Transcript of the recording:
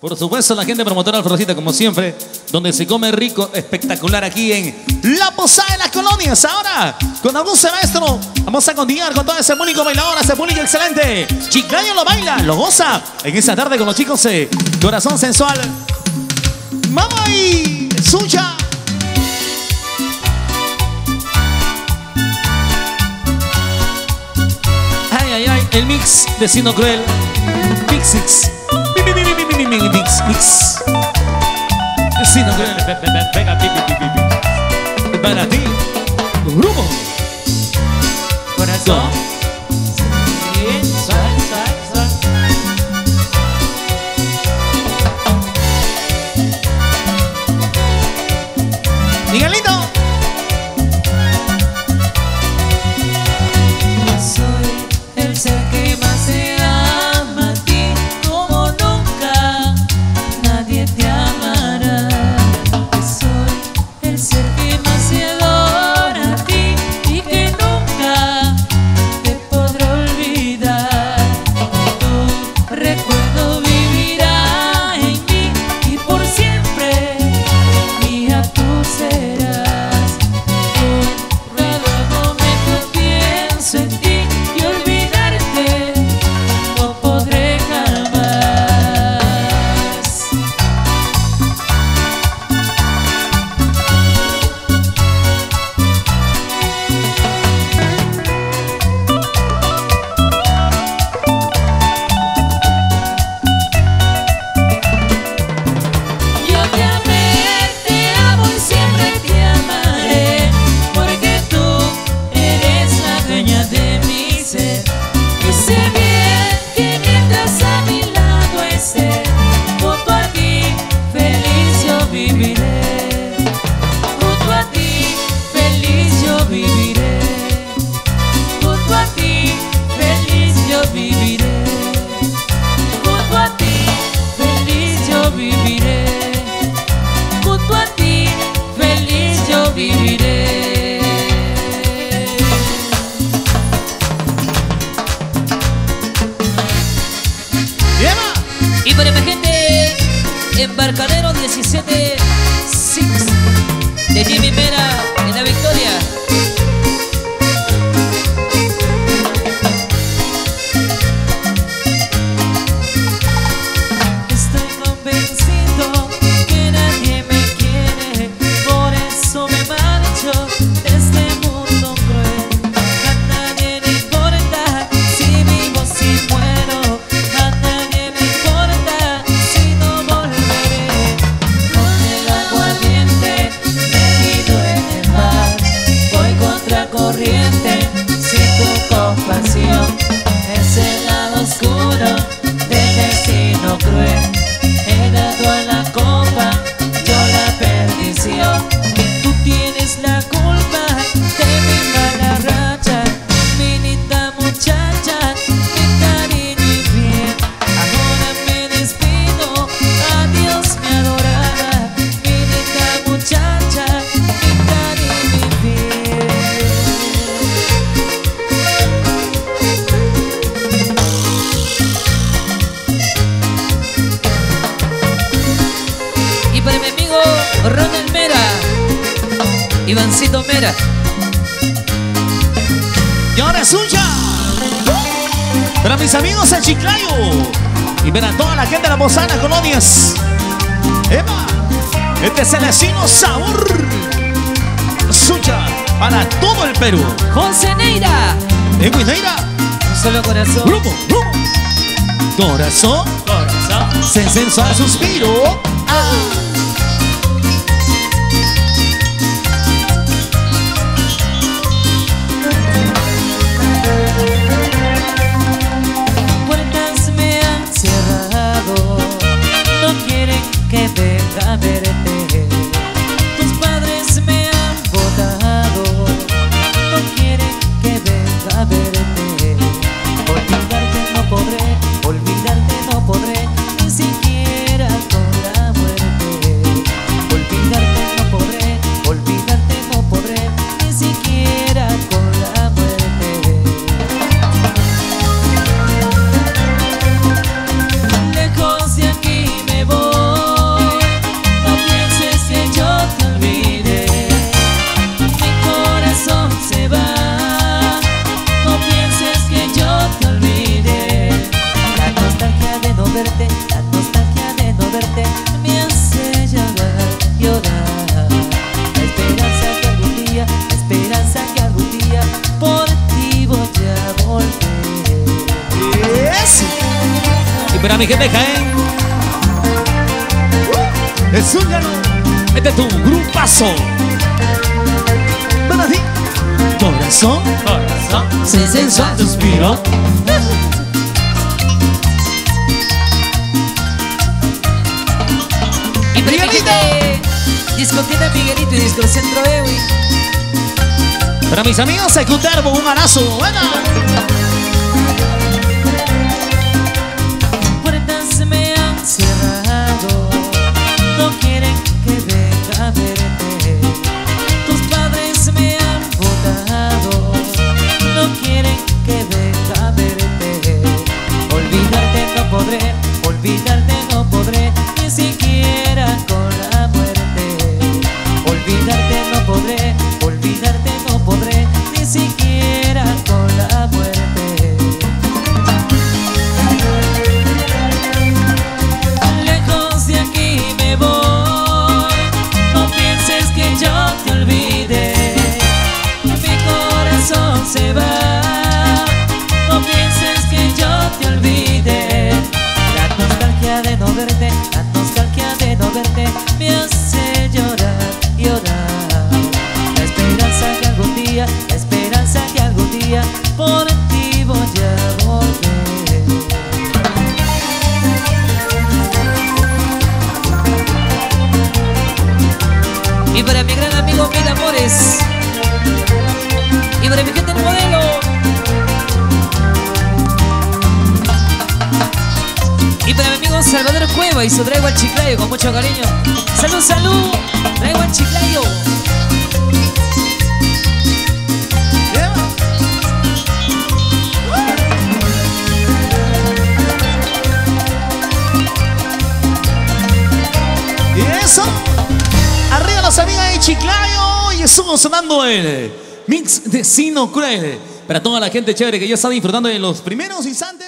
Por supuesto, la gente promotora Alfredita, como siempre, donde se come rico, espectacular aquí en La Posada de las Colonias. Ahora, con algún semestre, vamos a continuar con todo ese público bailador, ese público excelente. Chicayo lo baila, lo goza en esa tarde con los chicos de Corazón Sensual. ¡Mamá y suya! Ay, ay, ay, el mix de Sino Cruel. Mixix. Mix. Sino Cruel. Venga, Para ti. Grupo. Corazón. Y para gente, Embarcadero 17 Six de Jimmy Mera Y ahora es suya. Para mis amigos en Chiclayo. Y para toda la gente de la Posada Colonias. Eva. Este es el vecino sabor. Suya. Para todo el Perú. José Neira, En Guineira. un solo corazón. Grupo, grupo. Corazón. Corazón. Se sensual suspiro. Puertas Y para mi gente de Jaén, Es un ganó. este es tu grupazo. Corazón, Corazón, sin sensual suspiro. Y para mi gente, discotienda Miguelito y Disco Centro Ewi. Para mis amigos, Ecuterbo, un abrazo. Buena. Cerrado, no quieren que venga a verte. Esperanza que algún día por ti voy a volver. Y para mi gran amigo Mil Amores Y para mi gente del modelo. Y para mi amigo Salvador Cueva y su traigo al chiclayo con mucho cariño. Salud, salud, traigo al chiclayo Chiclayo. Y estuvo sonando el mix de Sino Cruel. Para toda la gente chévere que ya está disfrutando de los primeros instantes.